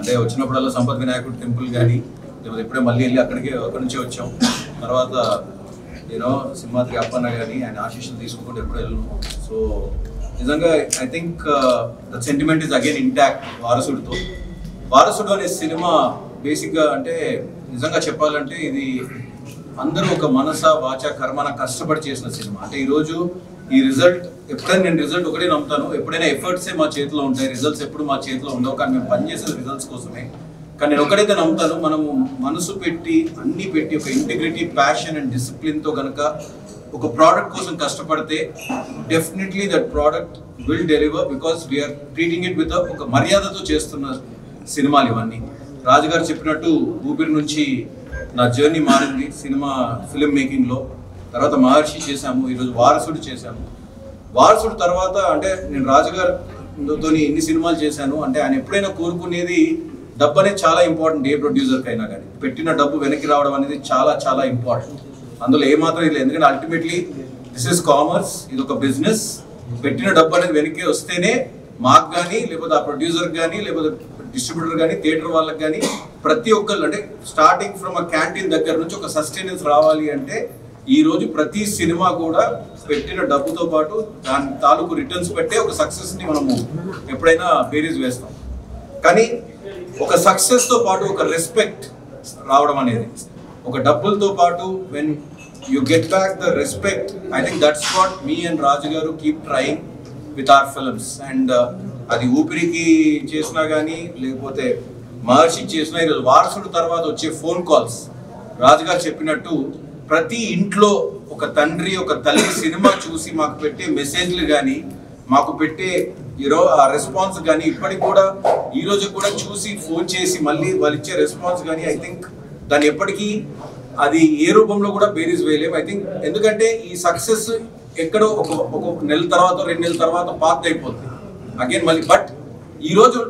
అంటే వచ్చినప్పుడల్లా సంపత్ వినాయకుడు టెంపుల్ కానీ లేకపోతే ఇప్పుడే మళ్ళీ వెళ్ళి అక్కడికి అక్కడి నుంచి వచ్చాం. తర్వాత యూనో సింహాద్రి అప్పన్న కానీ ఆయన ఆశీస్సులు తీసుకుంటూ ఎప్పుడు వెళ్ళను సో నిజంగా I think the sentiment is again intact వారసుడితో. వారసుడు అనే సినిమా బేసిక్గా అంటే నిజంగా చెప్పాలంటే ఇది అందరూ ఒక మనస వాచ కర్మన కష్టపడి చేసిన సినిమా. అంటే ఈరోజు ఈ రిజల్ట్ ఎప్పుడైనా నేను రిజల్ట్ ఒకటే నమ్ముతాను. ఎప్పుడైనా ఎఫర్ట్సే మా చేతిలో ఉంటాయి. రిజల్ట్స్ ఎప్పుడు మా చేతిలో ఉండవు. కానీ మేము పనిచేసే రిజల్ట్స్ కోసమే. కానీ నేను ఒకటైతే నమ్ముతాను మనము మనసు పెట్టి అన్ని పెట్టి ఒక ఇంటిగ్రిటీ ప్యాషన్ అండ్ డిసిప్లిన్తో కనుక ఒక ప్రోడక్ట్ కోసం కష్టపడితే definitely that product will deliver because we are treating it with ఒక మర్యాదతో చేస్తున్న సినిమాలు ఇవన్నీ. రాజుగారు చెప్పినట్టు ఊపిరి నుంచి నా జర్నీ మారింది. సినిమా ఫిల్మ్ మేకింగ్లో తర్వాత మహర్షి చేశాము ఈరోజు వారసుడు చేశాము. వారసుడు తర్వాత అంటే నేను రాజుగారితో ఎన్ని సినిమాలు చేశాను అంటే ఆయన ఎప్పుడైనా కోరుకునేది డబ్బు అనేది చాలా ఇంపార్టెంట్ ఏ ప్రొడ్యూసర్కి అయినా కానీ. పెట్టిన డబ్బు వెనక్కి రావడం అనేది చాలా చాలా ఇంపార్టెంట్. అందులో ఏమాత్రం లేదు. ఎందుకంటే అల్టిమేట్లీ దిస్ ఇస్ కామర్స్ ఇది ఒక బిజినెస్ పెట్టిన డబ్బు అనేది వెనక్కి వస్తేనే మాకు కానీ లేకపోతే ఆ ప్రొడ్యూసర్ కానీ లేకపోతే డిస్ట్రిబ్యూటర్ కానీ థియేటర్ వాళ్ళకి కానీ ప్రతి ఒక్కళ్ళు అంటే స్టార్టింగ్ ఫ్రమ్ ఆ క్యాంటీన్ దగ్గర నుంచి ఒక సస్టైనెన్స్ రావాలి అంటే ఈ రోజు ప్రతి సినిమా కూడా పెట్టిన డబ్బుతో పాటు దాని తాలూకు రిటర్న్స్ పెట్టే ఒక సక్సెస్ని మనము ఎప్పుడైనా బేరీజ్ వేస్తాం. కానీ ఒక సక్సెస్తో పాటు ఒక రెస్పెక్ట్ రావడం అనేది ఒక డబ్బులతో పాటు when you get back the respect I think that's what me and Raju గారు keep trying with our films and అది ఊపిరికి చేసినా కానీ లేకపోతే మహర్షికి చేసినా ఈరోజు వారసుడు తర్వాత వచ్చే ఫోన్ కాల్స్ రాజుగారు చెప్పినట్టు ప్రతి ఇంట్లో ఒక తండ్రి ఒక తల్లి సినిమా చూసి మాకు పెట్టే మెసేజ్లు కానీ మాకు పెట్టే ఈరో ఆ రెస్పాన్స్ కానీ ఇప్పటికి కూడా ఈ రోజు కూడా చూసి ఫోన్ చేసి మళ్ళీ వాళ్ళు ఇచ్చే రెస్పాన్స్ కానీ ఐ థింక్ దాన్ని ఎప్పటికీ అది ఏ రూపంలో కూడా బేరీస్ వేయలేము ఐ థింక్ ఎందుకంటే ఈ సక్సెస్ ఎక్కడో ఒక ఒక నెల తర్వాత రెండు నెలల తర్వాత పాత అయిపోతుంది అగైన్ మళ్ళీ బట్ ఈరోజు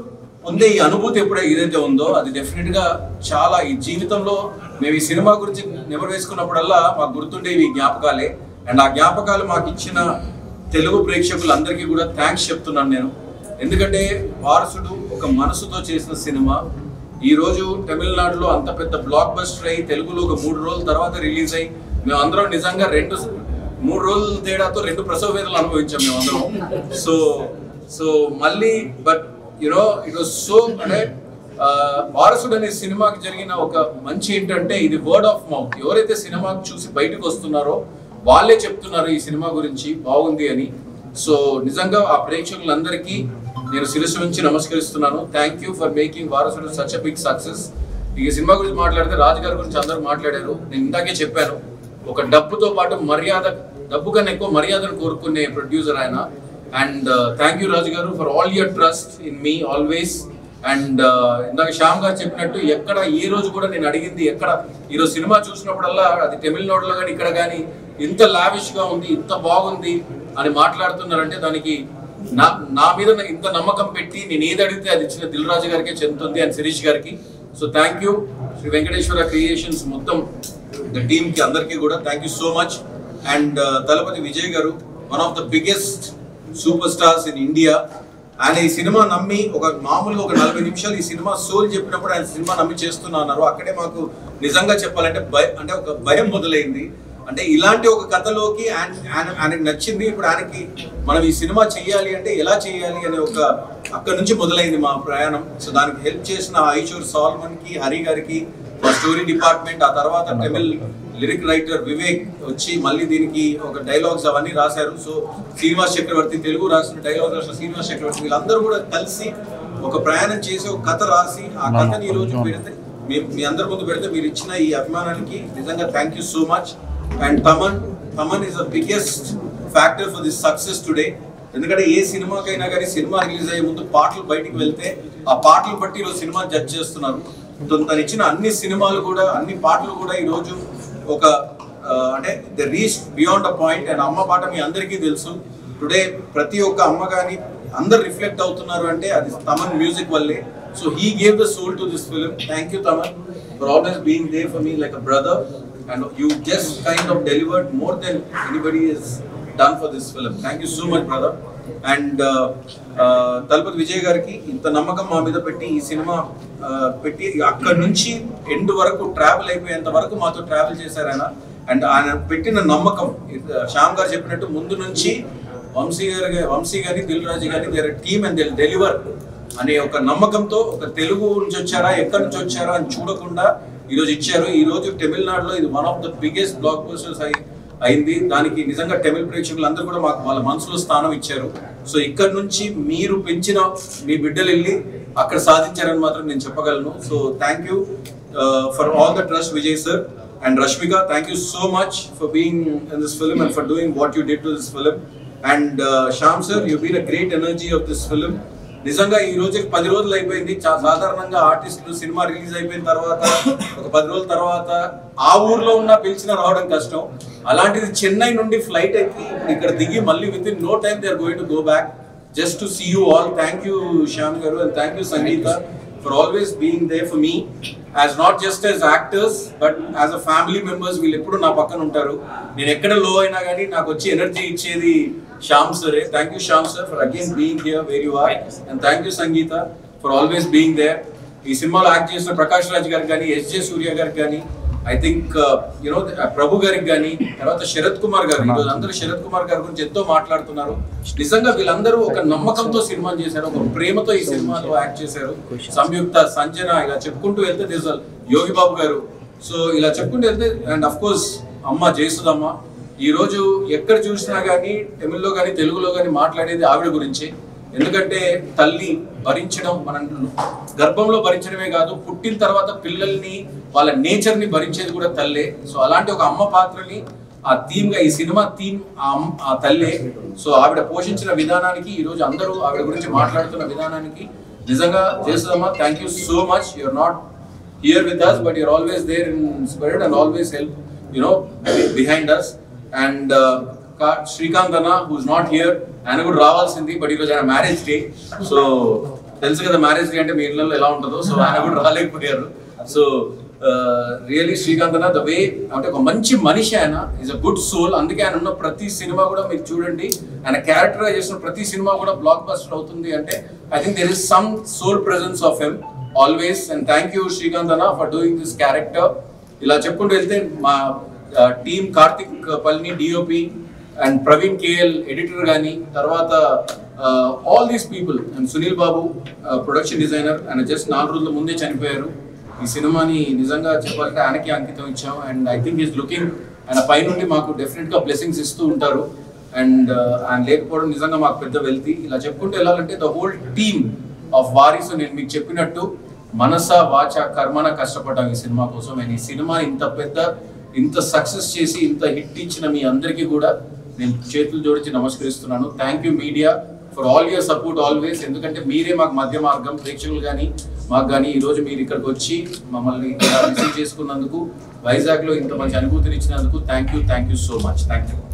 ఉండే ఈ అనుభూతి ఎప్పుడైతే ఏదైతే ఉందో అది డెఫినెట్గా చాలా ఈ జీవితంలో మేము ఈ సినిమా గురించి నెమరు వేసుకున్నప్పుడల్లా మాకు గుర్తుండేవి ఈ జ్ఞాపకాలే. అండ్ ఆ జ్ఞాపకాలు మాకు ఇచ్చిన తెలుగు ప్రేక్షకులందరికీ కూడా థ్యాంక్స్ చెప్తున్నాను నేను. ఎందుకంటే వారసుడు ఒక మనసుతో చేసిన సినిమా. ఈ రోజు తమిళనాడులో అంత పెద్ద బ్లాక్ బస్టర్ అయ్యి తెలుగులో ఒక మూడు రోజుల తర్వాత రిలీజ్ అయ్యి మేము అందరం నిజంగా రెండు మూడు రోజుల తేడాతో రెండు ప్రసవ వేదలు అనుభవించాం మేము అందరం సో సో మళ్ళీ but you know it was so అంటే వారసుడు అనే సినిమాకి జరిగిన ఒక మంచి ఏంటంటే ఇది వర్డ్ ఆఫ్ మౌత్ ఎవరైతే సినిమాకి చూసి బయటకు వస్తున్నారో వాళ్ళే చెప్తున్నారు ఈ సినిమా గురించి బాగుంది అని. సో నిజంగా ఆ ప్రేక్షకులందరికీ నేను శిరస్సు నుంచి నమస్కరిస్తున్నాను. Thank you for making Vaarasudu such a big success ఈ సినిమా గురించి మాట్లాడితే రాజుగారి గురించి అందరూ మాట్లాడారు. నేను ఇందాకే చెప్పాను ఒక డబ్బుతో పాటు మర్యాద డబ్బు కన్నా ఎక్కువ మర్యాదను కోరుకునే ప్రొడ్యూసర్ ఆయన. అండ్ థ్యాంక్ యూ రాజు గారు for all your trust in me always and ఇందాక శ్యామ్ గారు చెప్పినట్టు ఎక్కడ ఏ రోజు కూడా నేను అడిగింది ఎక్కడ? ఈరోజు సినిమా చూసినప్పుడల్లా అది తమిళనాడులో కానీ ఇక్కడ కానీ ఇంత లావిష్గా ఉంది ఇంత బాగుంది అని మాట్లాడుతున్నారంటే దానికి నా నా మీద ఇంత నమ్మకం పెట్టి నేను ఏది అడిగితే అది ఇచ్చిన దిల్ రాజు గారికే చెందుతుంది అండ్ శిరీష్ గారికి. So thank you Sri Venkateswara Creations మొత్తం ద టీమ్కి అందరికీ కూడా thank you so much and Thalapathy Vijay గారు one of the biggest super stars in India ఆయన ఈ సినిమా నమ్మి ఒక మామూలుగా ఒక నలభై నిమిషాలు ఈ సినిమా సోల్ చెప్పినప్పుడు ఆయన సినిమా నమ్మి చేస్తున్నా అన్నారు అక్కడే మాకు నిజంగా చెప్పాలంటే భయ అంటే ఒక భయం మొదలైంది. అంటే ఇలాంటి ఒక కథలోకి ఆయన ఆయన- ఆయనకి నచ్చింది. ఇప్పుడు ఆయనకి మనం ఈ సినిమా చేయాలి అంటే ఎలా చేయాలి అనే ఒక అక్కడ నుంచి మొదలైంది మా ప్రయాణం. సో దానికి హెల్ప్ చేసిన ఐషూర్ సాల్మన్కి హరి గారికి మా స్టోరీ డిపార్ట్మెంట్ ఆ తర్వాత తమిళ్ లిరిక్ రైటర్ వివేక్ వచ్చి మళ్ళీ దీనికి ఒక డైలాగ్స్ అవన్నీ రాశారు. సో శ్రీనివాస్ చక్రవర్తి తెలుగు రాసిన డైలాగ్ రాసిన శ్రీనివాస్ చక్రవర్తి వీళ్ళందరూ కూడా కలిసి ఒక ప్రయాణం చేసి ఒక కథ రాసి ఆ కథని ఈ రోజు పెడితే మీ మీ అందరి ముందు పెడితే మీరు ఇచ్చిన ఈ అభిమానానికి నిజంగా thank you so much and Thaman Thaman is the biggest factor for this success today ఎందుకంటే ఏ సినిమాకైనా కానీ సినిమా రిలీజ్ అయ్యే ముందు పాటలు బయటికి వెళ్తే ఆ పాటలు బట్టి ఈరోజు సినిమా జడ్జ్ చేస్తున్నారు. తను ఇచ్చిన అన్ని సినిమాలు కూడా అన్ని పాటలు కూడా ఈ రోజు ఒక అంటే the reach beyond a point and అమ్మ పాట మీ అందరికీ తెలుసు. టుడే ప్రతి ఒక్క అమ్మ కానీ అందరు రిఫ్లెక్ట్ అవుతున్నారు అంటే అది తమన్ మ్యూజిక్ వల్లే. So he gave the soul to this film thank you Thaman for always being there for me like a brother and you just kind of delivered more than anybody is done for this film thank you so much brother and Thalapathy Vijay గారికి ఇంత నమ్మకం మా మీద పెట్టి ఈ cinema పెట్టి అక్కడి నుంచి ఎండ్ వరకు ట్రావెల్ అయిపోయేంత వరకు మాతో ట్రావెల్ చేశారు ఆయన. అండ్ ఆయన పెట్టిన నమ్మకం శ్యామ్ గారు చెప్పినట్టు ముందు నుంచి వంశీ గారి వంశీ గారి దిల్ రాజు గాని their team and Dil deliver అనే ఒక నమ్మకంతో ఒక తెలుగు నుంచి వచ్చారా ఎక్కడి నుంచి వచ్చారా అని చూడకుండా ఈ రోజు ఇచ్చారు. ఈ రోజు తమిళనాడులో ఇది one of the biggest blockbusters అయి అయింది. దానికి నిజంగా తమిళ ప్రేక్షకులు అందరూ కూడా మాకు వాళ్ళ మనసులో స్థానం ఇచ్చారు. సో ఇక్కడ నుంచి మీరు పెంచిన మీ బిడ్డలు వెళ్ళి అక్కడ సాధించారని మాత్రం నేను చెప్పగలను. So thank you for all the trust Vijay sir and Rashmika thank you so much for being in this film and for doing what you did to this film and Shyam sir you been a great energy of this film నిజంగా ఈ రోజు పది రోజులు అయిపోయింది. సాధారణంగా ఆర్టిస్టులు cinema release అయిపోయిన తర్వాత ఒక పది రోజుల తర్వాత ఆ ఊర్లో ఉన్న పిలిచిన రావడం కష్టం. అలాంటిది చెన్నై నుండి ఫ్లైట్ ఎక్కి ఇక్కడ దిగి మళ్ళీ with in no time they are going to go back just to see you all thank you Shyam గారు and thank you Sangeetha for always being there for me as not just as actors but as a family members వీళ్ళు ఎప్పుడు నా పక్కన ఉంటారు. నేను ఎక్కడ లో అయినా కానీ నాకు వచ్చి ఎనర్జీ ఇచ్చేది శ్యామ్ సరే thank you Shyam sir for again being here where you are and thank you Sangeetha for always being there ఈ సినిమాలో యాక్ట్ చేసిన ప్రకాష్ రాజ్ గారికి కానీ ఎస్జే సూర్య గారికి కానీ ఐ థింక్ యునో ప్రభు గారికి కానీ తర్వాత శరత్ కుమార్ గారు ఈరోజు అందరూ శరత్ కుమార్ గారి గురించి ఎంతో మాట్లాడుతున్నారు. నిజంగా వీళ్ళందరూ ఒక నమ్మకంతో సినిమా చేశారు ఒక ప్రేమతో ఈ సినిమాలో యాక్ట్ చేశారు. సంయుక్త సంజన ఇలా చెప్పుకుంటూ వెళ్తే దిస్ యోగి బాబు గారు. సో ఇలా చెప్పుకుంటూ వెళ్తే అండ్ అఫ్ కోర్స్ అమ్మ జయసుదమ్మ ఈ రోజు ఎక్కడ చూసినా కానీ తమిళ్ళో కానీ తెలుగులో కానీ మాట్లాడేది ఆవిడ గురించి. ఎందుకంటే తల్లి భరించడం మనం గర్భంలో భరించడమే కాదు పుట్టిన తర్వాత పిల్లల్ని వాళ్ళ నేచర్ని భరించేది కూడా తల్లే. సో అలాంటి ఒక అమ్మ పాత్రని ఆ థీమ్గా ఈ సినిమా థీమ్ ఆ తల్లే. సో ఆవిడ పోషించిన విధానానికి ఈ రోజు అందరూ ఆవిడ గురించి మాట్లాడుతున్న విధానానికి నిజంగా చేస్తుందమ్మా thank you so much you're not here with us but you're always there in spirit and always help you know behind us and Srikanth అన్న హూస్ నాట్ హియర్ ఆయన కూడా రావాల్సింది బట్ ఈరోజు ఆయన మ్యారేజ్ డే సో తెలుసు కదా marriage day అంటే మీ ఇళ్ళలో ఎలా ఉంటుందో సో ఆయన కూడా రాలేకపోయారు. సో రియలీ శ్రీకాంత్ అన్న ద వే అంటే ఒక మంచి మనిషి ఆయన. ఈజ్ అ గుడ్ సోల్ అందుకే ఆయన ఉన్న ప్రతి సినిమా కూడా మీరు చూడండి. ఆయన క్యారెక్టరైజ్ చేసిన ప్రతి సినిమా కూడా బ్లాక్ బస్టర్ అవుతుంది అంటే I think there is some soul presence of him always and thank you Srikanth అన్న ఫర్ డూయింగ్ దిస్ క్యారెక్టర్ ఇలా చెప్పుకుంటూ వెళ్తే మా team Karthik Palani DOP and Praveen KL editor కానీ తర్వాత all these people and Sunil Babu production designer ఆయన just నాలుగు రోజుల ముందే చనిపోయారు. ఈ సినిమాని నిజంగా చెప్పాలంటే ఆయనకి అంకితం ఇచ్చాం. And I think is looking ఆయన పైనుండి మాకు డెఫినెట్గా బ్లెస్సింగ్స్ ఇస్తూ ఉంటారు. అండ్ uh, ఆయన లేకపోవడం నిజంగా మాకు పెద్ద వెల్తి. ఇలా చెప్పుకుంటూ వెళ్ళాలంటే the whole team of Varisu నేను మీకు చెప్పినట్టు మనస వాచ కర్మన కష్టపడ్డాం ఈ సినిమా కోసం. అండ్ ఈ సినిమా ఇంత పెద్ద ఇంత సక్సెస్ చేసి ఇంత హిట్ ఇచ్చిన మీ అందరికీ కూడా నేను చేతులు జోడించి నమస్కరిస్తున్నాను. Thank you media for all your support always ఎందుకంటే మీరే మాకు మధ్య మార్గం. ప్రేక్షకులు కానీ మాకు కానీ ఈరోజు మీరు ఇక్కడికి వచ్చి మమ్మల్ని రిసీవ్ చేసుకున్నందుకు వైజాగ్లో ఇంత మంచి అనుభూతిని ఇచ్చినందుకు thank you thank you so much thank you